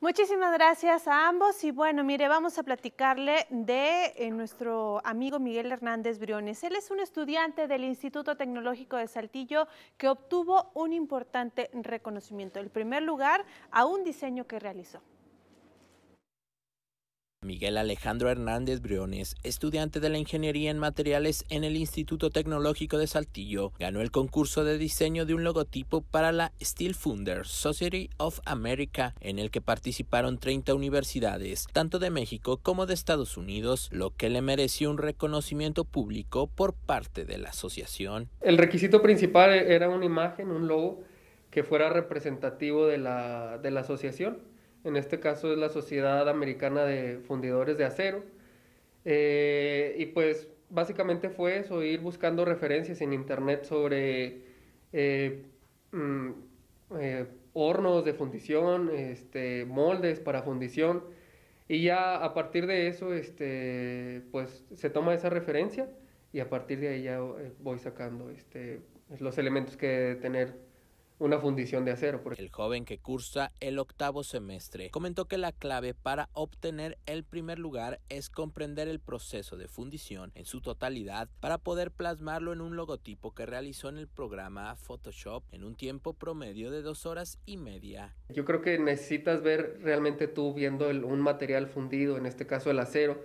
Muchísimas gracias a ambos y bueno, mire, vamos a platicarle de eh, nuestro amigo Miguel Hernández Briones. Él es un estudiante del Instituto Tecnológico de Saltillo que obtuvo un importante reconocimiento, el primer lugar a un diseño que realizó. Miguel Alejandro Hernández Briones, estudiante de la Ingeniería en Materiales en el Instituto Tecnológico de Saltillo, ganó el concurso de diseño de un logotipo para la Steel Funders Society of America, en el que participaron 30 universidades, tanto de México como de Estados Unidos, lo que le mereció un reconocimiento público por parte de la asociación. El requisito principal era una imagen, un logo que fuera representativo de la, de la asociación en este caso es la Sociedad Americana de Fundidores de Acero. Eh, y pues básicamente fue eso, ir buscando referencias en internet sobre eh, mm, eh, hornos de fundición, este, moldes para fundición. Y ya a partir de eso, este, pues se toma esa referencia y a partir de ahí ya voy sacando este, los elementos que debe tener una fundición de acero. Por el joven que cursa el octavo semestre comentó que la clave para obtener el primer lugar es comprender el proceso de fundición en su totalidad para poder plasmarlo en un logotipo que realizó en el programa Photoshop en un tiempo promedio de dos horas y media. Yo creo que necesitas ver realmente tú viendo un material fundido, en este caso el acero,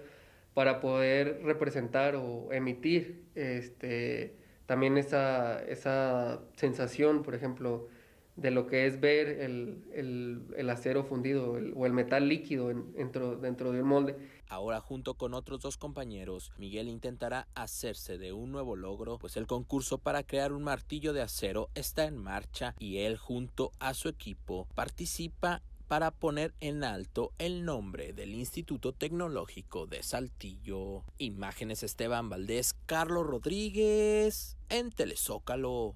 para poder representar o emitir este también esa, esa sensación, por ejemplo, de lo que es ver el, acero fundido o el metal líquido dentro, dentro del molde. Ahora junto con otros dos compañeros, Miguel intentará hacerse de un nuevo logro, pues el concurso para crear un martillo de acero está en marcha y él junto a su equipo participa para poner en alto el nombre del Instituto Tecnológico de Saltillo. Imágenes Esteban Valdés, Carlos Rodríguez, en Telezócalo.